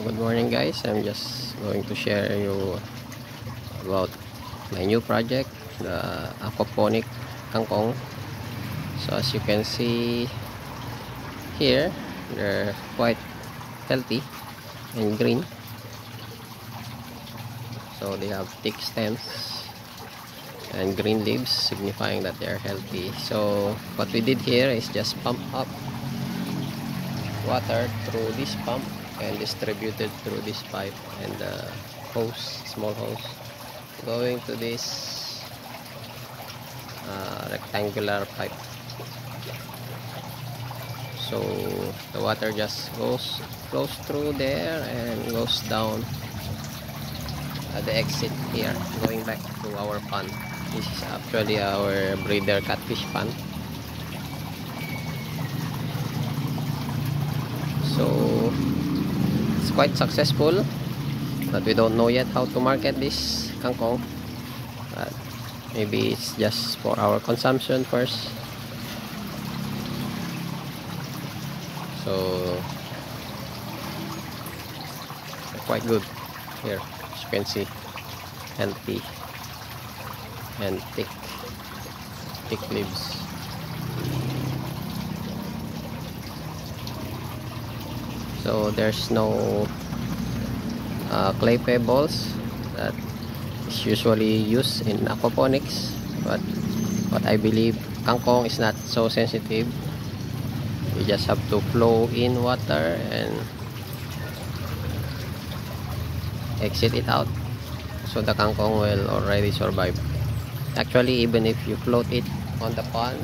good morning guys. I'm just going to share you about my new project the aquaponic kangkong. So as you can see here they're quite healthy and green. So they have thick stems and green leaves signifying that they're healthy. So what we did here is just pump up water through this pump and distributed through this pipe and the hose, small hose. Going to this uh, rectangular pipe. So the water just goes flows through there and goes down at the exit here going back to our pond. This is actually our breeder catfish pond so it's quite successful but we don't know yet how to market this kangkong. But maybe it's just for our consumption first. So quite good here as you can see. Healthy and thick thick leaves so there's no uh, clay pebbles that is usually used in aquaponics but what I believe kangkong is not so sensitive. You just have to flow in water and exit it out so the kangkong will already survive. Actually even if you float it on the pond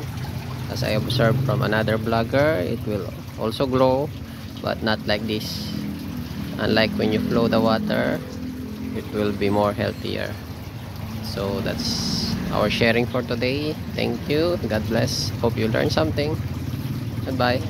as I observed from another blogger it will also grow but not like this. Unlike when you flow the water it will be more healthier. So that's our sharing for today. Thank you. God bless. Hope you learned something. Goodbye